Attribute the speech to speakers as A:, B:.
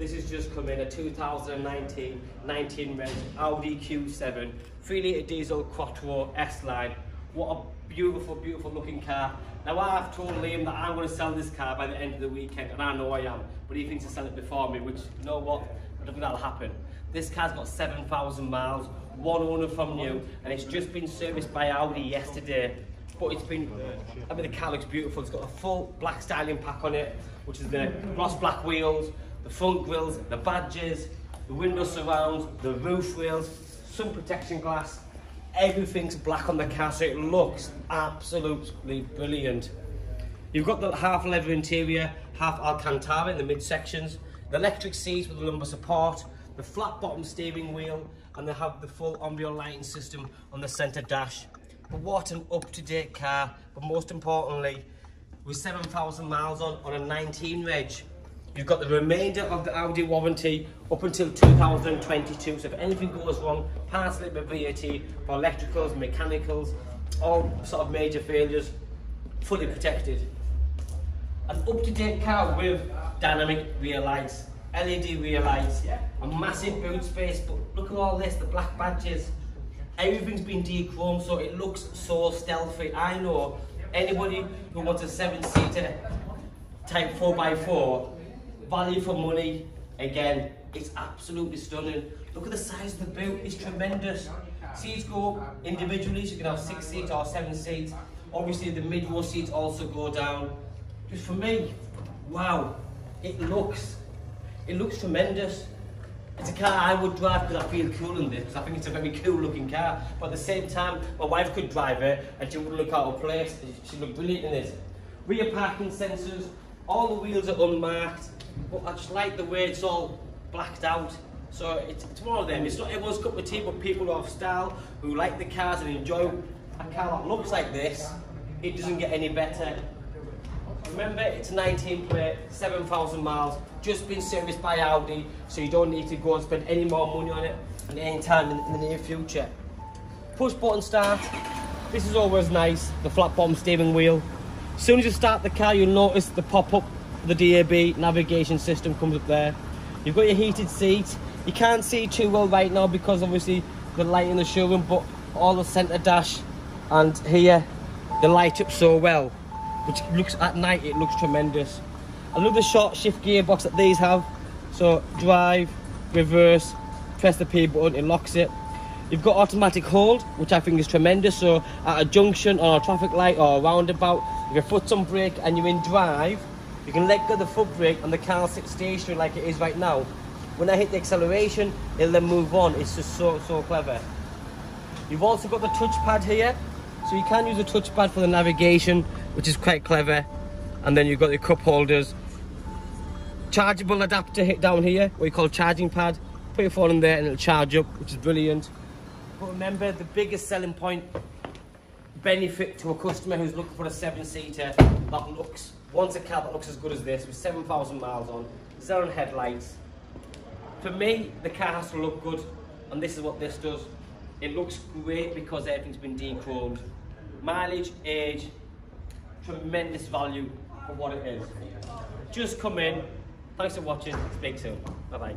A: This has just come in a 2019 19 reg Audi Q7 3 litre diesel quattro S line. What a beautiful, beautiful looking car. Now I've told Liam that I'm going to sell this car by the end of the weekend, and I know I am, but he thinks to sell it before me, which you know what? I don't think that'll happen. This car's got 7,000 miles, one owner from new, and it's just been serviced by Audi yesterday. But it's been, I mean, the car looks beautiful. It's got a full black styling pack on it, which is the gloss black wheels, the front grills, the badges, the window surrounds, the roof rails, sun protection glass, everything's black on the car so it looks absolutely brilliant. You've got the half leather interior, half Alcantara in the mid sections, the electric seats with the lumbar support, the flat bottom steering wheel, and they have the full ambient lighting system on the centre dash. But what an up-to-date car, but most importantly, with 7,000 miles on, on a 19 reg. You've got the remainder of the Audi warranty up until 2022. So if anything goes wrong, parts like VAT, for electricals, mechanicals, all sort of major failures, fully protected. An up-to-date car with dynamic rear lights, LED rear lights, a massive boot space, but look at all this, the black badges. Everything's been de-chromed, so it looks so stealthy. I know anybody who wants a seven-seater type 4x4 value for money. Again, it's absolutely stunning. Look at the size of the boot, it's tremendous. Seats go individually, so you can have six seats or seven seats. Obviously the mid-row seats also go down. Just for me, wow, it looks, it looks tremendous. It's a car I would drive because I feel cool in this, because I think it's a very cool looking car. But at the same time, my wife could drive it and she would look out of place. She'd look brilliant in it. Rear parking sensors, all the wheels are unmarked. But I just like the way it's all blacked out. So it's, it's one of them. It's not everyone's cup of tea, but people who have style, who like the cars and enjoy a car that looks like this, it doesn't get any better. Remember, it's 19 plate, 7,000 miles, just been serviced by Audi, so you don't need to go and spend any more money on it at any time in, in the near future. Push button start. This is always nice, the flat bottom steering wheel. As soon as you start the car, you'll notice the pop-up the DAB navigation system comes up there. You've got your heated seat. You can't see too well right now because obviously the light in the showroom, but all the centre dash and here they light up so well, which looks at night it looks tremendous. I love the short shift gearbox that these have. So drive, reverse, press the P button, it locks it. You've got automatic hold, which I think is tremendous. So at a junction or a traffic light or a roundabout, if your foot's on brake and you're in drive, you can let go the foot brake and the car sits stationary like it is right now. When I hit the acceleration, it'll then move on. It's just so, so clever. You've also got the touchpad here. So you can use the touchpad for the navigation, which is quite clever. And then you've got the cup holders. Chargeable adapter hit down here, what you call charging pad. Put your phone in there and it'll charge up, which is brilliant. But remember, the biggest selling point, benefit to a customer who's looking for a seven-seater that looks wants a car that looks as good as this with 7,000 miles on, xenon headlights. For me, the car has to look good, and this is what this does. It looks great because everything's been de-chromed. Mileage, age, tremendous value for what it is. Just come in. Thanks for watching. Speak soon. Bye-bye.